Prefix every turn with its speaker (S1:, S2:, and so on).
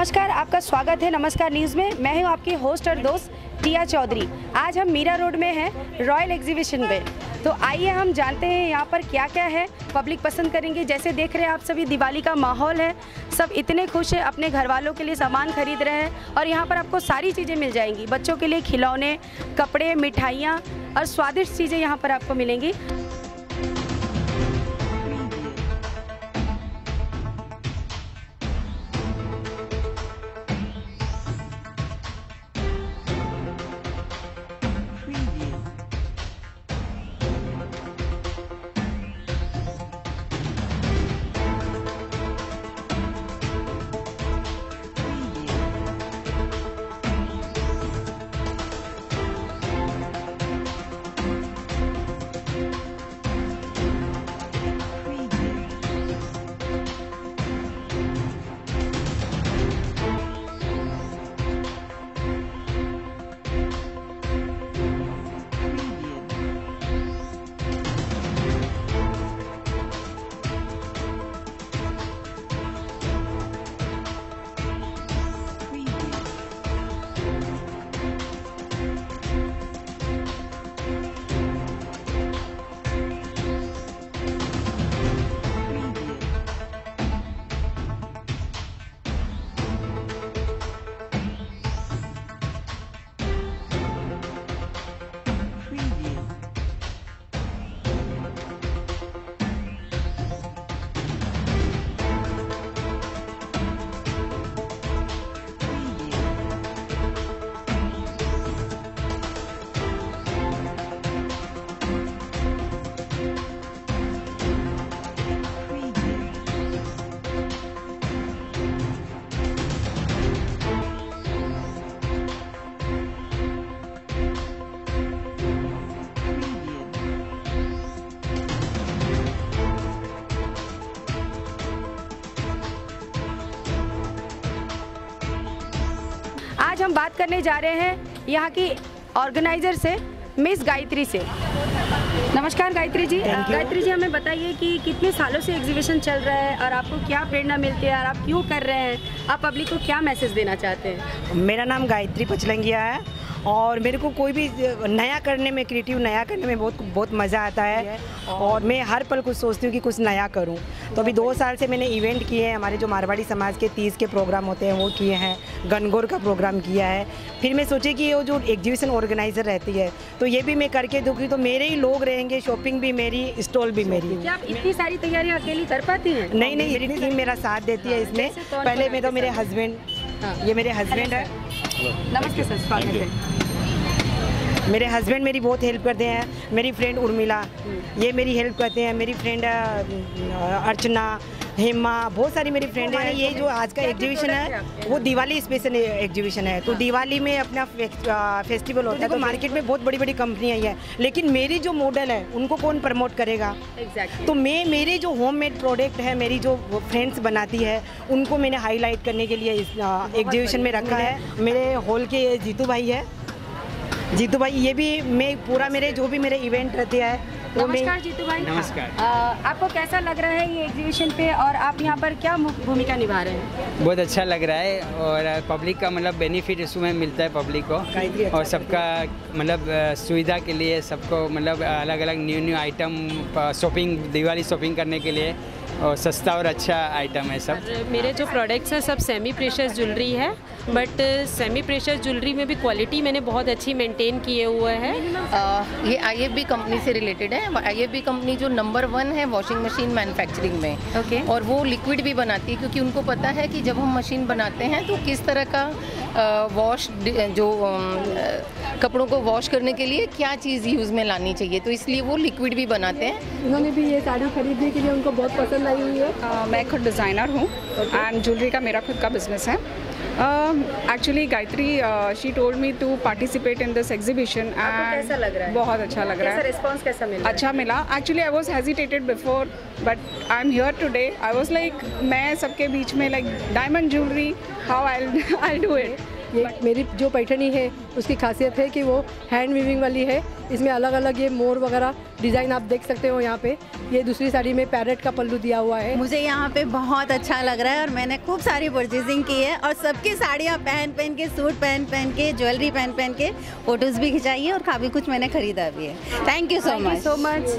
S1: नमस्कार, आपका स्वागत है नमस्कार न्यूज़ में। मैं हूँ आपकी होस्ट और दोस्त टिया चौधरी। आज हम मीरा रोड में हैं रॉयल एग्जीबिशन में तो आइए हम जानते हैं यहाँ पर क्या क्या है पब्लिक पसंद करेंगे। जैसे देख रहे हैं आप सभी, दिवाली का माहौल है। सब इतने खुश हैं, अपने घर वालों के लिए सामान खरीद रहे हैं और यहाँ पर आपको सारी चीज़ें मिल जाएँगी। बच्चों के लिए खिलौने, कपड़े, मिठाइयाँ और स्वादिष्ट चीज़ें यहाँ पर आपको मिलेंगी। आज हम बात करने जा रहे हैं यहाँ की ऑर्गेनाइजर से मिस गायत्री से। नमस्कार गायत्री जी। गायत्री जी हमें बताइए कि कितने सालों से एग्जीबिशन चल रहा है और आपको क्या प्रेरणा मिलती है और आप क्यों कर रहे हैं? आप पब्लिक को क्या मैसेज देना चाहते हैं?
S2: मेरा नाम गायत्री पचलंगिया है। और मेरे को कोई भी नया करने में क्रिएटिव नया करने में बहुत बहुत मज़ा आता है। और मैं हर पल कुछ सोचती हूँ कि कुछ नया करूँ। तो अभी दो साल से मैंने इवेंट किए हैं। हमारे जो मारवाड़ी समाज के तीस के प्रोग्राम होते हैं वो किए हैं। गनगौर का प्रोग्राम किया है। फिर मैं सोची कि वो जो एग्जीबिशन ऑर्गेनाइजर रहती है तो ये भी मैं करके दूँगी। तो मेरे ही लोग रहेंगे शॉपिंग भी मेरी स्टॉल भी मेरी।
S1: क्या आप इतनी सारी तैयारियाँ अकेली कर पाती हैं?
S2: नहीं नहीं मेरी टीम मेरा साथ देती है इसमें। पहले मैं तो मेरे हस्बैंड
S1: हाँ।
S2: ये मेरे हस्बैंड है।
S1: नमस्ते सर स्वागत है।
S2: मेरे हस्बैंड मेरी बहुत हेल्प करते हैं। मेरी फ्रेंड उर्मिला। ये मेरी हेल्प करते हैं। मेरी फ्रेंड अर्चना। हेमा बहुत सारी मेरी फ्रेंड है। ये जो आज का एग्जीबिशन है वो दिवाली स्पेशल एग्जीबिशन है। तो दिवाली में अपना फेस्टिवल होता है तो मार्केट में बहुत बड़ी बड़ी कंपनियाँ हैं। लेकिन मेरी जो मॉडल है उनको कौन प्रमोट करेगा? तो मैं मेरे जो होममेड प्रोडक्ट है मेरी जो फ्रेंड्स बनाती है उनको मैंने हाईलाइट करने के लिए इस एग्जीबिशन में रखा है। मेरे हॉल के जीतू भाई है। जीतू भाई ये भी मैं पूरा मेरे जो भी मेरे इवेंट रहते हैं
S1: नमस्कार जीतू भाई
S3: नमस्कार।
S1: आ, आपको कैसा लग रहा है ये एग्जीबिशन पे और आप यहाँ पर क्या भूमिका निभा रहे हैं
S3: बहुत अच्छा लग रहा है और पब्लिक का मतलब बेनिफिट इसमें मिलता है पब्लिक को
S2: अच्छा
S3: और सबका मतलब सुविधा के लिए सबको मतलब अलग अलग new new item shopping Diwali shopping करने के लिए और सस्ता और अच्छा आइटम है सब।
S4: मेरे जो प्रोडक्ट्स हैं सब सेमी प्रेशर ज्वेलरी है बट सेमी प्रेशर ज्वेलरी में भी क्वालिटी मैंने बहुत अच्छी मेंटेन किए हुए हैं।
S5: अ, ये आई कंपनी से रिलेटेड है। आई कंपनी जो नंबर वन है वॉशिंग मशीन मैन्युफैक्चरिंग में।
S1: Okay Okay.
S5: और वो लिक्विड भी बनाती है क्योंकि उनको पता है कि जब हम मशीन बनाते हैं तो किस तरह का वॉश जो कपड़ों को वॉश करने के लिए क्या चीज़ यूज़ में लानी चाहिए? तो इसलिए वो लिक्विड भी बनाते हैं।
S6: उन्होंने भी ये साड़ी खरीदने के लिए उनको बहुत पसंद आई हुई है।
S7: मैं खुद डिज़ाइनर हूँ एंड ज्वेलरी का मेरा खुद का बिज़नेस है। Actually Gayatri she told me to participate in this exhibition
S1: and कैसा लग रहा है?
S7: बहुत अच्छा लग रहा है।
S1: रिस्पॉन्स कैसा मिला?
S7: अच्छा मिला। Actually I was hesitated before but I am here today I was like मैं सबके बीच में like diamond jewellery how I I do it
S6: ये मेरी जो पैठनी है उसकी खासियत है कि वो हैंड वीविंग वाली है। इसमें अलग अलग ये मोर वगैरह डिज़ाइन आप देख सकते हो यहाँ पे। ये दूसरी साड़ी में पैरेट का पल्लू दिया हुआ है।
S8: मुझे यहाँ पे बहुत अच्छा लग रहा है और मैंने खूब सारी परचेजिंग की है और सबकी साड़ियाँ पहन पहन के सूट पहन पहन के ज्वेलरी पहन पहन के फ़ोटोज़ भी खिंचाई है और काफ़ी कुछ मैंने खरीदा भी है। Thank you so much
S1: so much